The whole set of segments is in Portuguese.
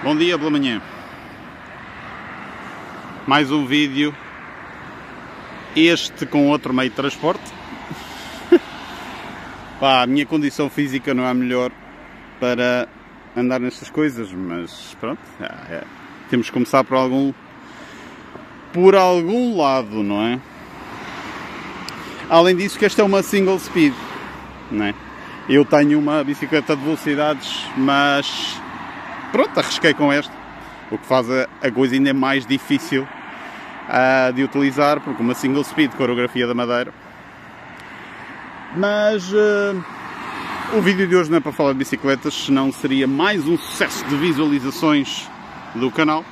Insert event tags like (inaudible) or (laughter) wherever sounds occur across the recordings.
Bom dia pela manhã. Mais um vídeo. Este com outro meio de transporte. (laughs) Pá, a minha condição física não é a melhor para andar nestas coisas, mas pronto, é, é. temos que começar por algum por algum lado, não é? Além disso que esta é uma single speed, não é? Eu tenho uma bicicleta de velocidades, mas pronto, arrisquei com esta, o que faz a coisa ainda mais difícil uh, de utilizar, porque uma single speed, coreografia da madeira. Mas uh, o vídeo de hoje não é para falar de bicicletas, senão seria mais um sucesso de visualizações do canal.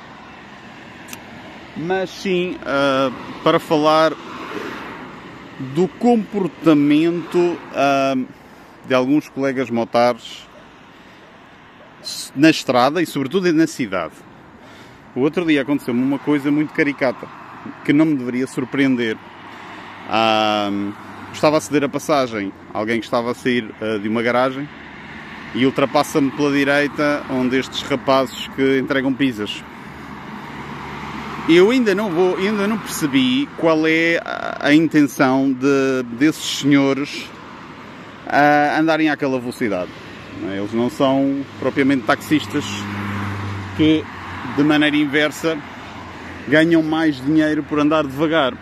Mas sim uh, para falar do comportamento de alguns colegas motares na estrada e sobretudo na cidade. O outro dia aconteceu-me uma coisa muito caricata que não me deveria surpreender. Ah, estava a ceder a passagem alguém que estava a sair uh, de uma garagem e ultrapassa-me pela direita onde estes rapazes que entregam pizzas. Eu ainda não vou, ainda não percebi qual é a, a intenção de, desses senhores a andarem àquela velocidade. Eles não são propriamente taxistas que, de maneira inversa, ganham mais dinheiro por andar devagar.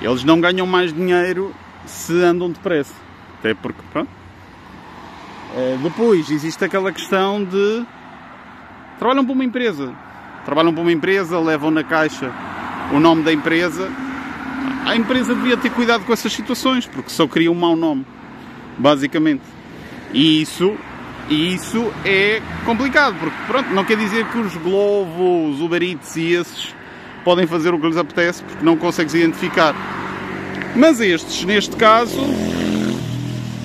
Eles não ganham mais dinheiro se andam depressa. Até porque, pronto. Eh, depois existe aquela questão de trabalham para uma empresa. Trabalham para uma empresa, levam na caixa o nome da empresa. A empresa devia ter cuidado com essas situações, porque só cria um mau nome, basicamente. E isso, isso é complicado, porque pronto, não quer dizer que os Glovo, os Uber Eats e esses podem fazer o que lhes apetece, porque não consegues identificar. Mas estes, neste caso,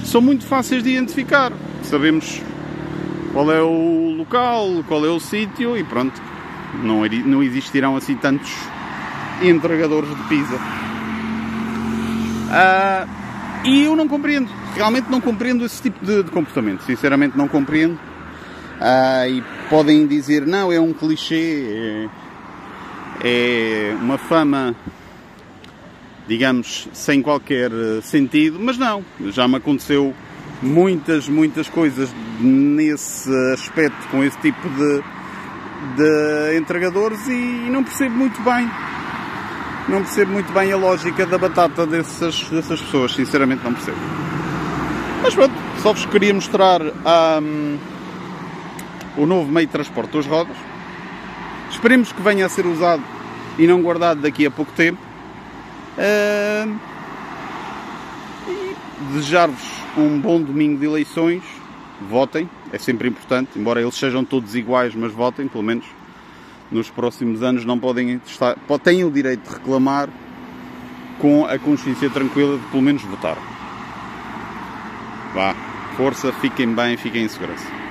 são muito fáceis de identificar. Sabemos qual é o local, qual é o sítio e pronto, não, não existirão assim tantos entregadores de pizza. Ah, e eu não compreendo, realmente não compreendo esse tipo de, de comportamento, sinceramente não compreendo. Ah, e podem dizer, não, é um clichê, é, é uma fama, digamos, sem qualquer eh, sentido, mas não, já me aconteceu muitas, muitas coisas nesse aspecto, com esse tipo de, de entregadores e não percebo muito bem não percebo muito bem a lógica da batata dessas, dessas pessoas, sinceramente não percebo. Mas pronto, só vos queria mostrar um, o novo meio de transporte das rodas. Esperemos que venha a ser usado e não guardado daqui a pouco tempo. Uh, e desejar-vos um bom domingo de eleições. Votem, é sempre importante, embora eles sejam todos iguais, mas votem, pelo menos nos próximos anos não podem estar, têm o direito de reclamar com a consciência tranquila de pelo menos votar. Vá, força, fiquem bem, fiquem em segurança.